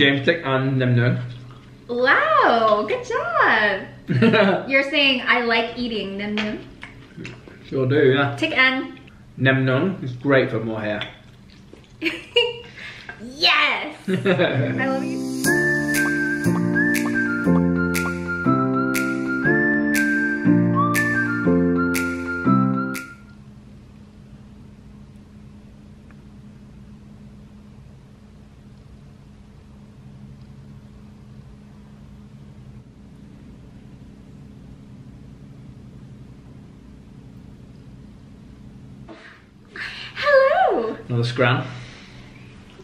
James Tick and Nem Nung. Wow, good job. You're saying I like eating nem nem. sure do, yeah. Tick and Nem Nung is great for more hair. yes. I love you. Another scran.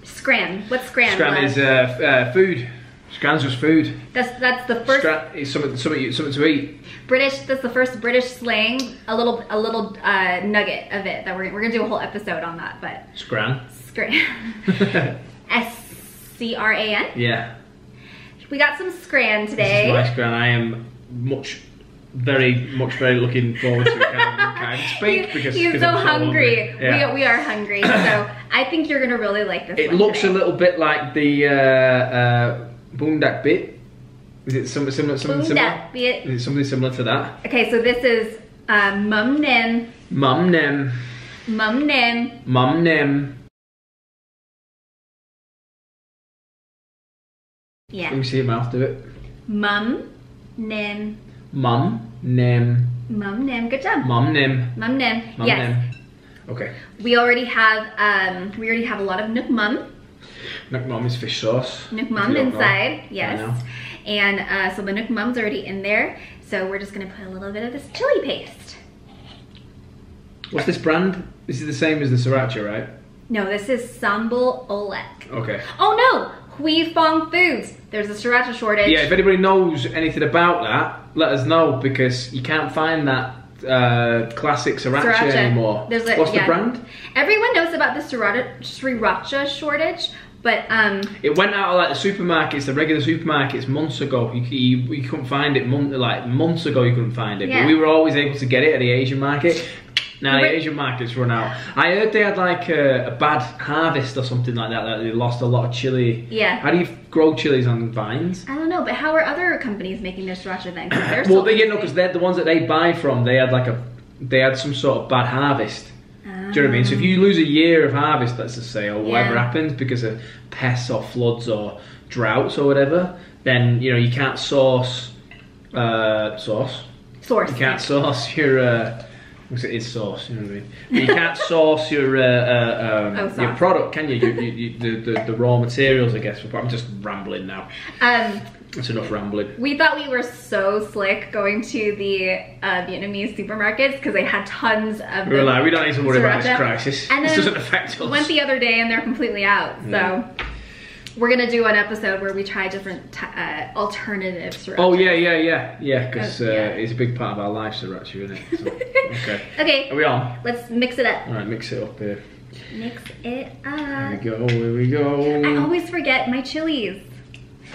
Scran. What's scran? Scran love? is uh, uh, food. Scran's just food. That's that's the first Scran is something, something, you- something to eat. British. That's the first British slang. A little a little uh, nugget of it that we're we're gonna do a whole episode on that. But Scran. scran. S C R A N. yeah. We got some scran This today. is my scran. I am much, very much, very looking forward to it. Can't, speak because he's so I'm hungry. Yeah. We, we are hungry, so I think you're gonna really like this. It looks today. a little bit like the uh, uh, Boondak bit. Is it something similar? Something similar? Bit. Is it something similar to that? Okay, so this is uh, mum nem, Mum nem, mum nem, mum nem. yeah, Let me see your mouth do it. mum nem, Mum nem, mum nem. Good job, mum nem, mum nem. mum yes, nem. Okay. we already have um, we already have a lot of nook mum, Nook mum is fish sauce. nook mum know. inside. I Yes, know. and uh, so the nook mum's already in there. So we're just gonna put a little bit of this chili paste. What's this brand? This is the same as the sriracha, right? No, this is sambal oelek. Okay. Oh no, Huy Fong Foods. There's a sriracha shortage. Yeah, if anybody knows anything about that, let us know because you can't find that uh, classic sriracha, Sriracha. anymore. There's a- What's yeah. the brand? Everyone knows about the sriracha, sriracha shortage, but um, It went out of like the supermarkets, the regular supermarkets, months ago. You, you, you couldn't find it month, like months ago. You couldn't find it, Yeah. but we were always able to get it at the Asian market. Now the Asian markets run out. I heard they had like a, a bad harvest or something like that. That they lost a lot of chili. Yeah. How do you grow chilies on vines? I don't know. But how are other companies making their sriracha then? Well, they you know because they're the ones that they buy from. They had like a, they had some sort of bad harvest. Do you know what I mean? So if you lose a year of harvest, let's just say, or whatever Yeah. happens because of pests or floods or droughts or whatever, then you know you can't source uh, sauce. source. You can't source your. Uh, because it is sauce, you know what I mean. But you can't source your uh, uh, um, Oh, your product, can you? you, you, you the, the, the raw materials, I guess. I'm just rambling now. Um, That's enough rambling. we thought we were so slick going to the uh, Vietnamese supermarkets because they had tons of. We were like, we don't need to worry about this crisis. And this doesn't affect us. Went the other day and they're completely out. Yeah. We're gonna do an episode where we try different uh, alternative sriracha. Oh yeah, yeah, yeah, yeah. Because Uh, uh, yeah. it's a big part of our life, sriracha, isn't it? So, okay. okay. Are we on? Let's mix it up. All right, mix it up here. Mix it up. Here we go. Here we go. I always forget my chilies.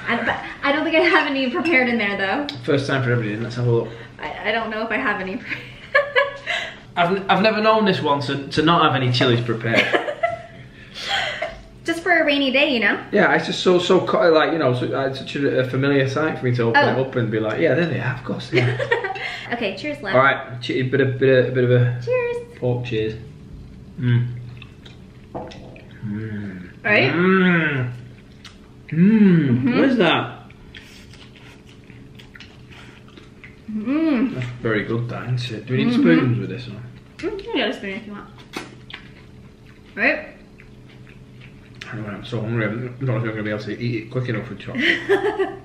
I, I don't think I have any prepared in there though. First time for everything. Let's have a look. I, I don't know if I have any. I've, I've never known this one to, to not have any chilies prepared. For a rainy day, you know? yeah, it's just so so like you know uh, it's such a, familiar sight for me to open Oh. it up and be like, yeah, there they are, of course. They are. okay, cheers, love. All right, che- bit of bit of a bit of a Cheers. pork cheers. Mmm. Mmm. Right? Mmm. Mmm. What is that? Mmm. That's very good, that, isn't it? Do we need Mhm. spoons mm-hmm. with this one? Mm, you can get a spoon if you want. Right? I don't know, I'm so hungry. I don't know if I'm going to be able to eat it quick enough with chocolate.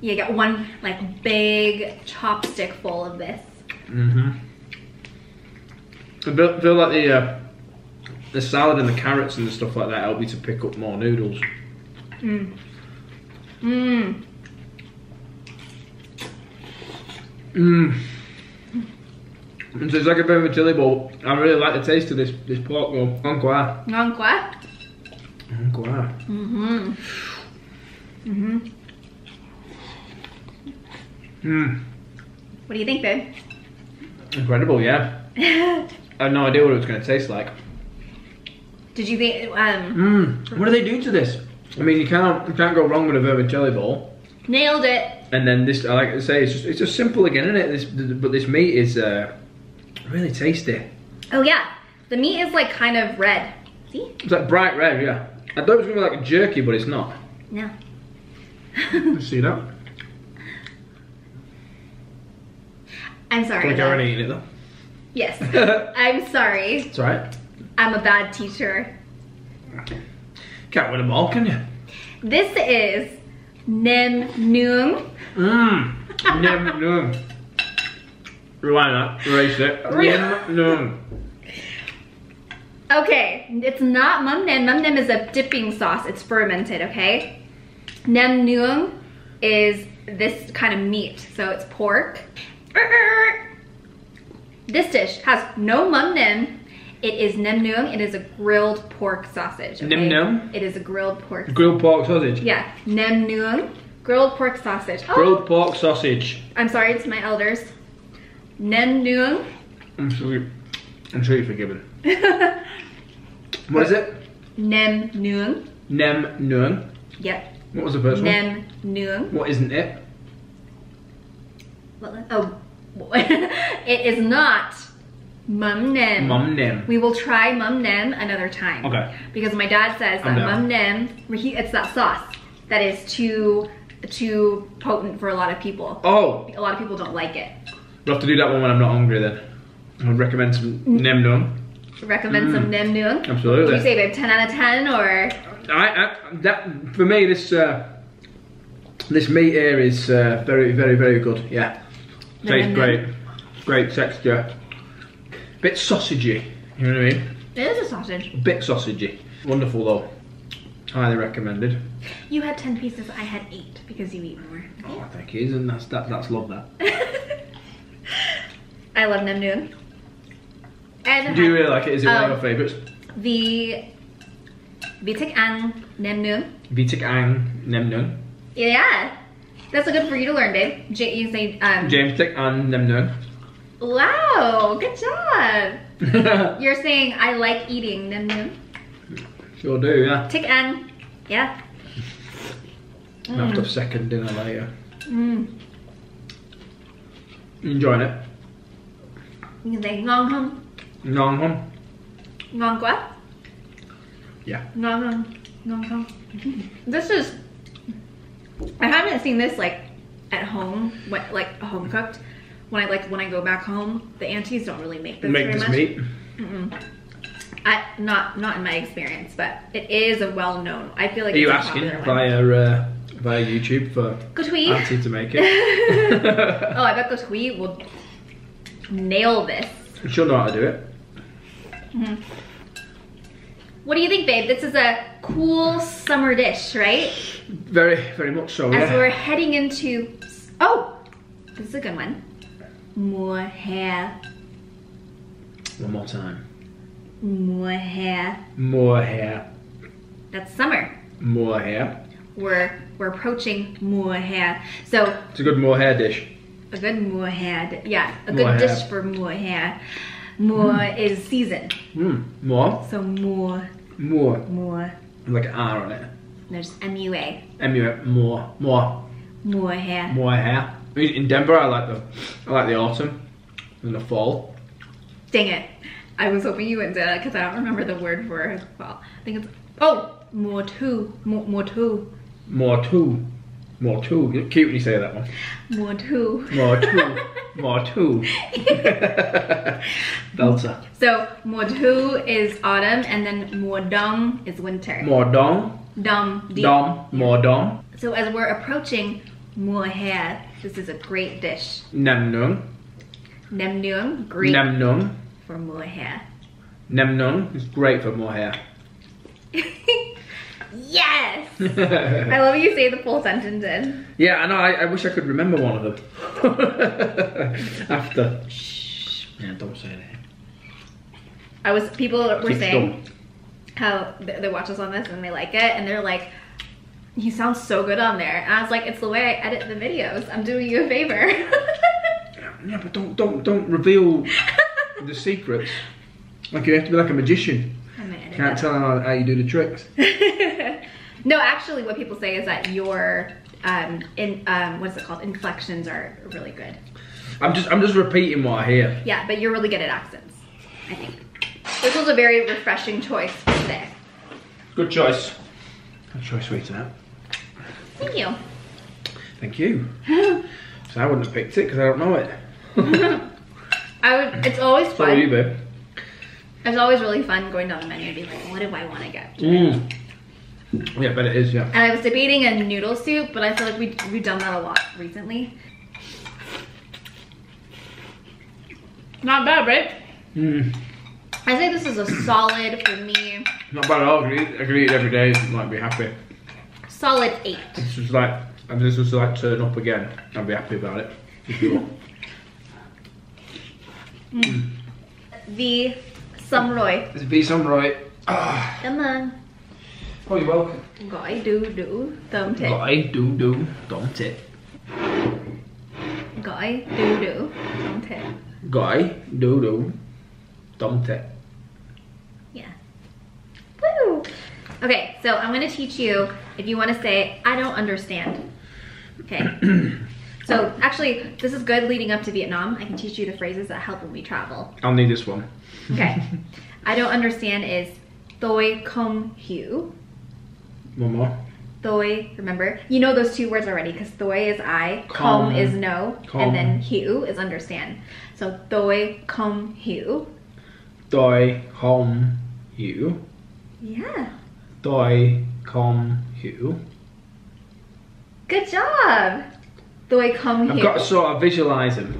You get one like big chopstick full of this. mm-hmm. I feel, feel like the uh, the salad and the carrots and the stuff like that help me to pick up more noodles. Mmm. Mmm. Mmm. So it's like a bit of a chili bowl. I really like the taste of this this pork though. Encore. Ngon quá. Encore. Mm-hmm. Mm-hmm. Mmm. What do you think, babe? Incredible, yeah. I had no idea what it was going to taste like. Did you think um Mmm. What do they do to this? I mean, you can't you can't go wrong with a vermicelli ball. Nailed it. And then this, I like to say, it's just it's just simple again, isn't it? This, but this meat is uh, really tasty. Oh yeah, the meat is like kind of red. See? It's like bright red, yeah. I thought it was gonna be like a jerky, but it's not. No. You see that? I'm sorry. Can I go Dad. and eating it though? Yes. I'm sorry. It's alright. I'm a bad teacher. Can't win them all, can you? This is Nem Noong. Mmm. Nem noom. Rewind that. Erase it. Re- Nem noom. Okay, it's not Mum Nem. Mum Nem is a dipping sauce. It's fermented, okay? Nem Noong is this kind of meat. So it's pork. This dish has no Mum Nem. It is Nem Noong. It is a grilled pork sausage. Okay? Nem? It is a grilled pork. Grilled pork sausage. Yeah, Nem Noong. Grilled pork sausage. Oh, Grilled pork sausage. I'm sorry to my elders. Nem Noong. I'm sure. I'm sure you're forgiven. What is it? Nem Noong. Nem noong. Yep. What was the first one? Nem Noong. What isn't it? What? Oh, it is not Mum Nem. Mum nem. We will try Mum Nem another time. Okay. Because my dad says that. Mum Nem, it's that sauce that is too too potent for a lot of people. Oh, A lot of people don't like it. we'll have to do that one when I'm not hungry then. I would recommend some nem noong. Recommend some Nem Noong. Would you say babe, 10 out of 10 or I, I that for me this uh, this meat here is uh, very very very good. Yeah, Nem tastes great, great texture. Bit sausagey. You know what I mean? it is a sausage. A Bit sausagey. Wonderful though. Highly recommended. You had 10 pieces, I had 8 because you eat more. Oh, thank you. And that's that. That's love that. I love Nem Noong. And Do you really like it? Is it one Um, of your favourites? the Vitik An Nem Noong. Vitik Ang Nem Noong. Yeah. That's a good for you to learn, babe. J you say um James Tick and Nem Noong. Wow, good job. You're saying I like eating Nem Noong. sure do. Yeah. Tik An. Yeah. Have to second dinner later. Mm. Enjoying it? You can say ngon không? Ngon không? Ngon quá? Yeah. Ngon không? Ngon không? This is I haven't seen this like at home, like home cooked. When I like when I go back home, the aunties don't really make this Make very this much. meat. Mm-mm. I not not in my experience, but it is a well known. I feel like Are you asking via uh, via YouTube for Good tweet. Auntie to make it? oh, I bet tweet will nail this. She'll know how to do it. Mhm. What do you think, babe? This is a cool summer dish, right? Very, very much so. As Yeah. we're heading into oh, this is a good one. More hair, One more time. more hair. More hair. That's summer. More hair. We're we're approaching more hair. So It's a good more hair dish. a good more hair. di- Yeah, a More good hair. dish for more hair. More is season. Mm. More. So more, More. more. Like an R on it. There's MUA. Anyway, more. More. More hair. More hair. In Denver, I like the I like the autumn and the fall. Dang it. I was hoping you wouldn't do that because I don't remember the word for fall. I think it's oh more too more, more too More too. More too. You're cute when you say that one. more too More too. Too. Delta. so more is autumn and then more dong is winter. More dong. Dom. D- Dom. More. So as we're approaching hair, this is a great dish. Nem nung. Nem nuong, great Nem nung. for hair. Nem nung is great for hair. yes. I love you say the full sentence in. yeah, I know. I, I wish I could remember one of them. After. Shh. Yeah, don't say that. I was people were Keep saying dumb. how they watch us on this and they like it and they're like you sound so good on there and i was like it's the way i edit the videos i'm doing you a favor Yeah, but don't don't don't reveal the secrets. Like you have to be like a magician. Can't tell how, how you do the tricks. No, actually, what people say is that your um, in um, what's it called? Inflections are really good. I'm just I'm just repeating what I hear. Yeah, but you're really good at accents. I think this was a very refreshing choice for today. Good choice. Good choice, sweetheart. Thank you. Thank you. so I wouldn't have picked it because I don't know it. I would. It's always So are you, fun. Babe? It's always really fun going down the menu and being like, what do I want to get? Mm. Yeah, but it is. Yeah. And I was debating a noodle soup, but I feel like we we've done that a lot recently. Not bad, right? Mm. I think this is a solid for me. Not bad at all. I could eat, I could eat it every day. and might be happy. Solid eight. This was like, and this was like turn up again. I'd be happy about it. For sure. The A piece on right. Ah. Come on. Oh, you're welcome. Gói đu đủ tôm thịt. Gọi đu đu don't it. Gói đu đủ tôm thịt. Gọi đu đu don't it. Yeah. Woo! Okay, so I'm gonna teach you if you want to say, I don't understand. Okay. so actually, this is good leading up to Vietnam. I can teach you the phrases that help when we travel. I'll need this one. Okay. I don't understand is tôi không hiểu. One more. Tôi, remember? You know those two words already because tôi is I, Không. không is no, Không. and then hiểu is understand. So tôi không hiểu. Tôi không hiểu. Yeah. Tôi không hiểu. Good job. Tôi không I've hiểu. got to sort of visualize them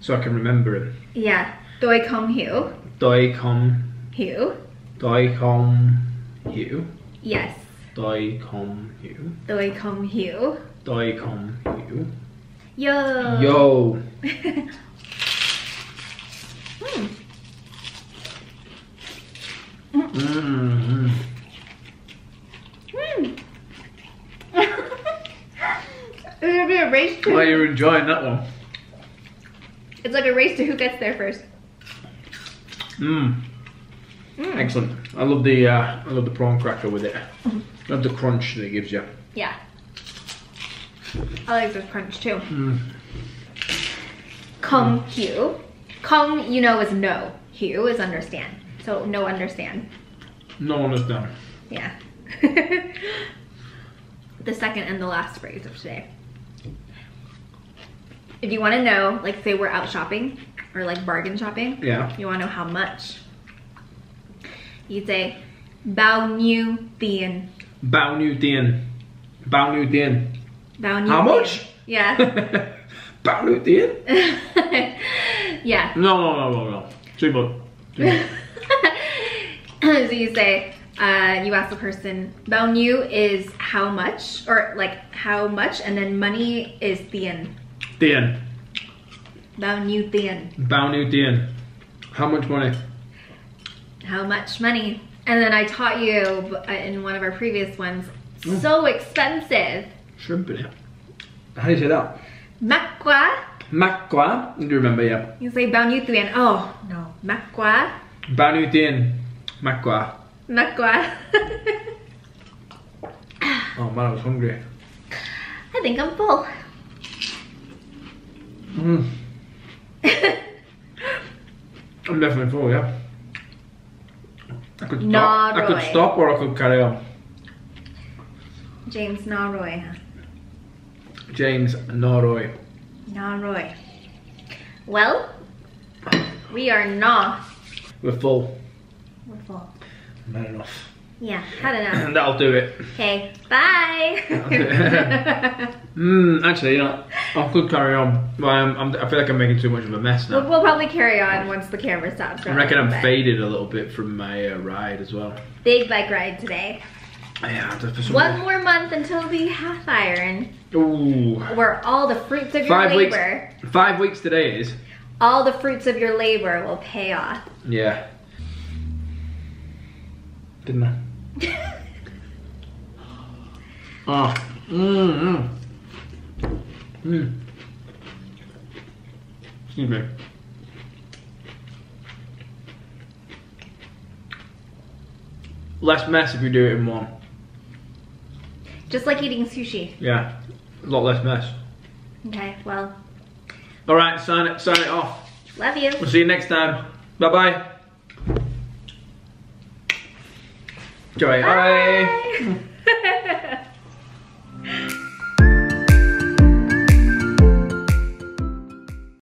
so I can remember them. Yeah. Tôi không hiểu. Tôi không, Hiểu. tôi không hiểu. Yes. Tôi không hiểu. Tôi không hiểu. Tôi không hiểu. Yo. Yo. Hmm. Mm. Hmm. It's gonna be a race to. Well, you're enjoying that one. It's like a race to who gets there first. Mm. Mm. Excellent. I love the uh, I love the prawn cracker with it. I love the crunch that it gives you. Yeah. I like this crunch too. Mm. Không hiểu. Không, you know, is no. Hiểu is understand. So no understand. No done. Yeah. the second and the last phrase of today. If you want to know, like say we're out shopping or like bargain shopping, Yeah. you want to know how much. You say bao nhiêu tiền. Bao nhiêu tiền? Bao nhiêu tiền? Bao nhiêu How much? Yeah. Bao nhiêu tiền? yeah. No, no, no, no, no. Too much. Too much. so you say, uh, you ask the person, bao nhiêu is how much, or like how much, and then money is tiền. Tiền. Bao nhiêu tiền. Bao nhiêu tiền? How much money? How much money? And then I taught you uh, in one of our previous ones, Mm. so expensive. Shrimp in it. How do you say that? Mắc quá. Mắc quá. You remember, yeah. You say bao nhiêu tiền. Oh, no. Mắc quá. Bao nhiêu tiền? Mắc quá. Mắc quá. Oh man, I was hungry. I think I'm full. Mm. I'm definitely full, yeah. I could stop. I could stop or I could carry on. James Naroy, huh? James Norroy. Naroy. Well, we are not. We're full. We're full. Not enough. Yeah, had enough. That'll do it. Okay, bye. Mm, actually, you know, I could carry on. But I'm, I'm, I feel like I'm making too much of a mess we'll, now. we'll probably carry on once the camera stops. I reckon I'm but faded a little bit from my uh, ride as well. Big bike ride today. Yeah, One more month until the half iron, Ooh. where all the fruits of your Five weeks. Five weeks today is. all the fruits of your labor will pay off. Yeah. Didn't I? Oh. Mmm. Mmm. Excuse me. Less mess if you do it in one. Just like eating sushi. Yeah, a lot less mess. Okay, well, All right, sign it, sign it off. love you. We'll see you next time. Bye bye. Joy. Bye.